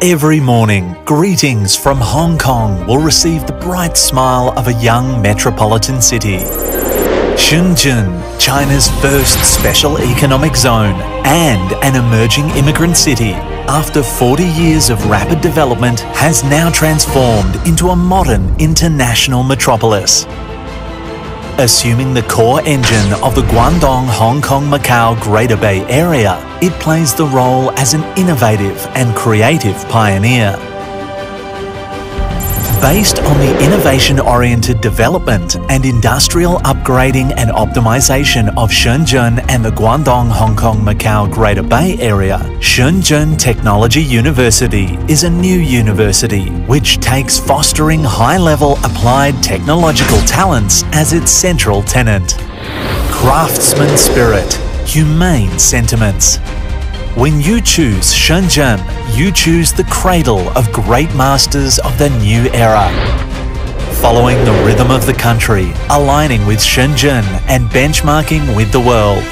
Every morning, greetings from Hong Kong will receive the bright smile of a young metropolitan city. Shenzhen, China's first special economic zone and an emerging immigrant city, after 40 years of rapid development, has now transformed into a modern international metropolis. Assuming the core engine of the Guangdong Hong Kong Macau Greater Bay Area, it plays the role as an innovative and creative pioneer. Based on the innovation-oriented development and industrial upgrading and optimization of Shenzhen and the Guangdong Hong Kong Macau Greater Bay Area, Shenzhen Technology University is a new university which takes fostering high-level applied technological talents as its central tenet. Craftsman spirit, humane sentiments, when you choose Shenzhen, you choose the cradle of great masters of the new era. Following the rhythm of the country, aligning with Shenzhen and benchmarking with the world.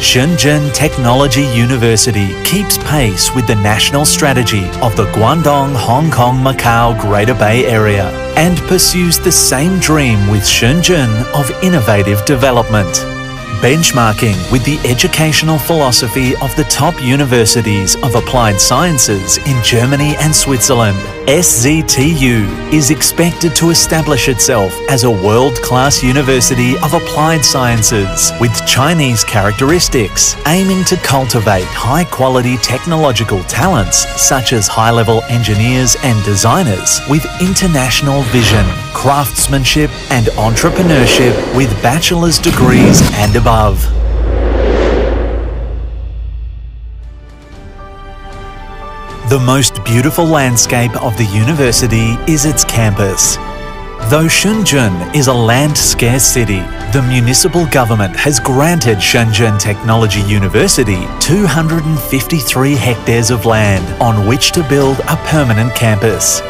Shenzhen Technology University keeps pace with the national strategy of the Guangdong Hong Kong Macau Greater Bay Area and pursues the same dream with Shenzhen of innovative development benchmarking with the educational philosophy of the top universities of applied sciences in Germany and Switzerland. SZTU is expected to establish itself as a world-class university of applied sciences with Chinese characteristics, aiming to cultivate high-quality technological talents such as high-level engineers and designers with international vision, craftsmanship and entrepreneurship with bachelor's degrees and above. The most beautiful landscape of the university is its campus. Though Shenzhen is a land-scarce city, the municipal government has granted Shenzhen Technology University 253 hectares of land on which to build a permanent campus.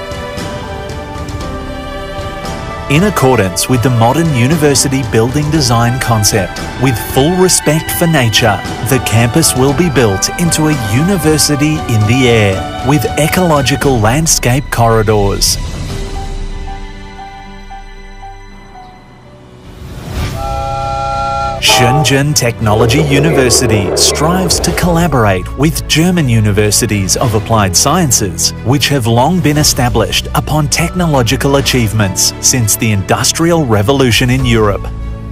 In accordance with the modern university building design concept, with full respect for nature, the campus will be built into a university in the air with ecological landscape corridors. Shenzhen Technology University strives to collaborate with German universities of applied sciences, which have long been established upon technological achievements since the Industrial Revolution in Europe.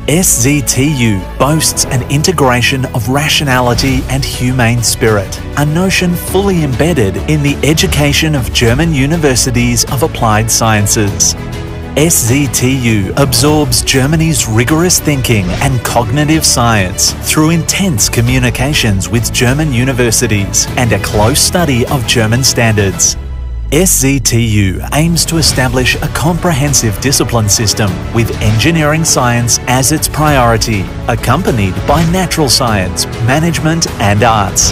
SZTU boasts an integration of rationality and humane spirit, a notion fully embedded in the education of German universities of applied sciences. SZTU absorbs Germany's rigorous thinking and cognitive science through intense communications with German universities and a close study of German standards. SZTU aims to establish a comprehensive discipline system with engineering science as its priority, accompanied by natural science, management and arts.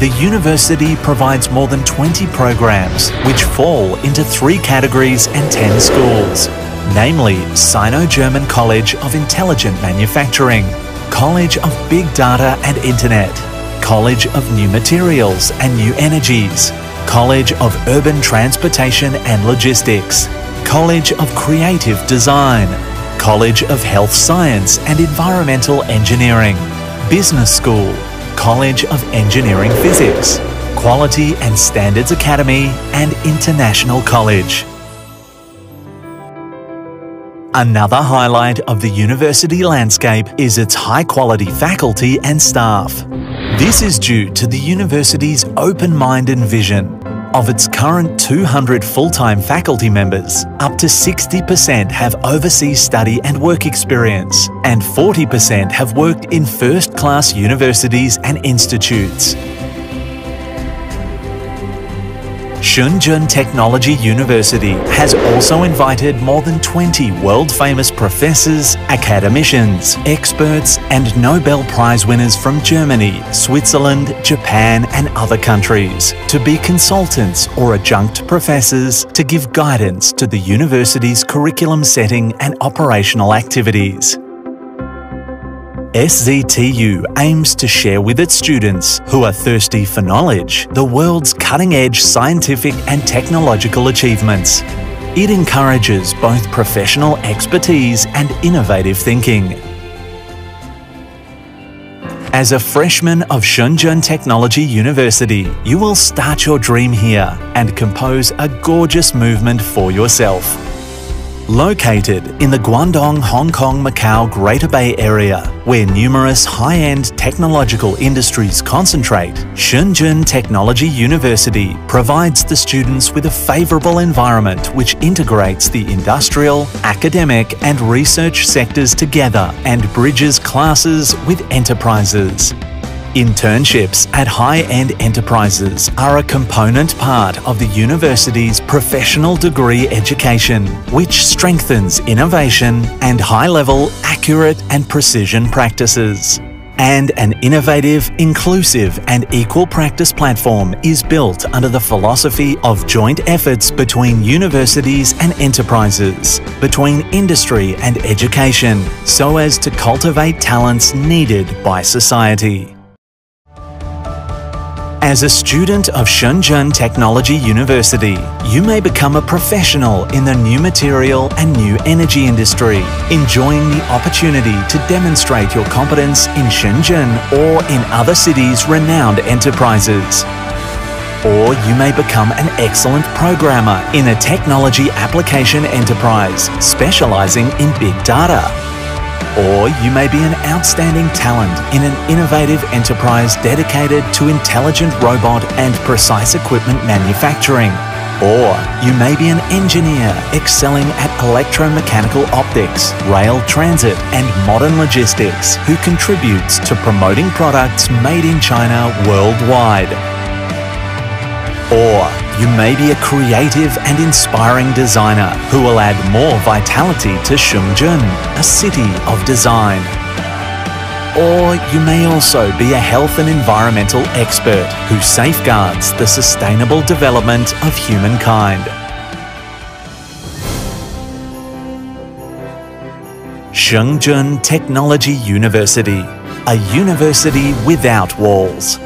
The university provides more than 20 programs which fall into three categories and 10 schools, namely Sino-German College of Intelligent Manufacturing, College of Big Data and Internet, College of New Materials and New Energies, College of Urban Transportation and Logistics, College of Creative Design, College of Health Science and Environmental Engineering, Business School, College of Engineering Physics, Quality and Standards Academy, and International College. Another highlight of the university landscape is its high-quality faculty and staff. This is due to the university's open-minded vision. Of its current 200 full-time faculty members, up to 60% have overseas study and work experience, and 40% have worked in first-class universities and institutes. Shenzhen Technology University has also invited more than 20 world-famous professors, academicians, experts and Nobel Prize winners from Germany, Switzerland, Japan and other countries to be consultants or adjunct professors to give guidance to the university's curriculum setting and operational activities. SZTU aims to share with its students, who are thirsty for knowledge, the world's cutting-edge scientific and technological achievements. It encourages both professional expertise and innovative thinking. As a freshman of Shenzhen Technology University, you will start your dream here and compose a gorgeous movement for yourself. Located in the Guangdong, Hong Kong, Macau Greater Bay Area, where numerous high-end technological industries concentrate, Shenzhen Technology University provides the students with a favorable environment which integrates the industrial, academic and research sectors together and bridges classes with enterprises. Internships at high-end enterprises are a component part of the university's professional degree education, which strengthens innovation and high-level, accurate and precision practices. And an innovative, inclusive and equal practice platform is built under the philosophy of joint efforts between universities and enterprises, between industry and education, so as to cultivate talents needed by society. As a student of Shenzhen Technology University, you may become a professional in the new material and new energy industry, enjoying the opportunity to demonstrate your competence in Shenzhen or in other cities' renowned enterprises. Or you may become an excellent programmer in a technology application enterprise specializing in big data or you may be an outstanding talent in an innovative enterprise dedicated to intelligent robot and precise equipment manufacturing. Or you may be an engineer excelling at electromechanical optics, rail transit, and modern logistics who contributes to promoting products made in China worldwide. Or you may be a creative and inspiring designer who will add more vitality to Shenzhen, a city of design. Or you may also be a health and environmental expert who safeguards the sustainable development of humankind. Shenzhen Technology University, a university without walls.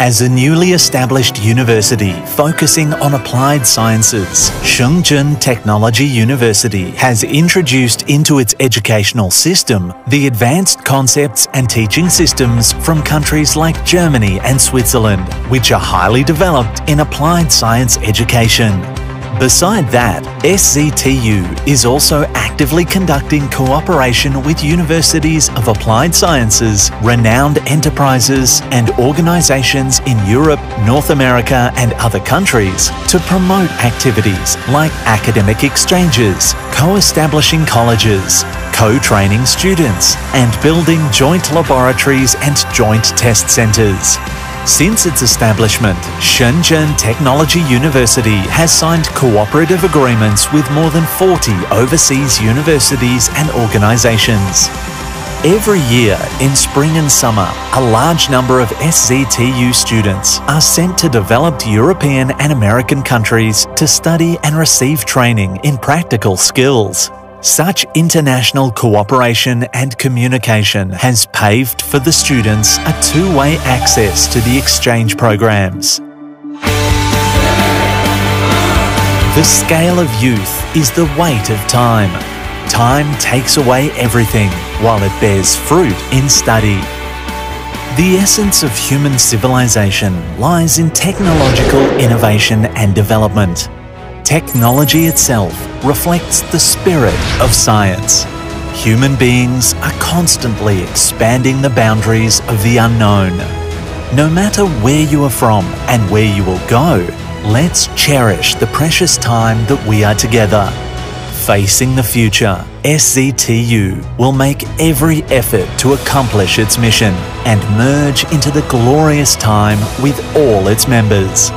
As a newly established university focusing on applied sciences, Shenzhen Technology University has introduced into its educational system the advanced concepts and teaching systems from countries like Germany and Switzerland, which are highly developed in applied science education. Beside that, SZTU is also actively conducting cooperation with universities of applied sciences, renowned enterprises, and organizations in Europe, North America, and other countries to promote activities like academic exchanges, co-establishing colleges, co-training students, and building joint laboratories and joint test centers. Since its establishment, Shenzhen Technology University has signed cooperative agreements with more than 40 overseas universities and organizations. Every year, in spring and summer, a large number of SZTU students are sent to developed European and American countries to study and receive training in practical skills. Such international cooperation and communication has paved for the students a two-way access to the exchange programs. The scale of youth is the weight of time. Time takes away everything while it bears fruit in study. The essence of human civilization lies in technological innovation and development. Technology itself reflects the spirit of science. Human beings are constantly expanding the boundaries of the unknown. No matter where you are from and where you will go, let's cherish the precious time that we are together. Facing the future, SZTU will make every effort to accomplish its mission and merge into the glorious time with all its members.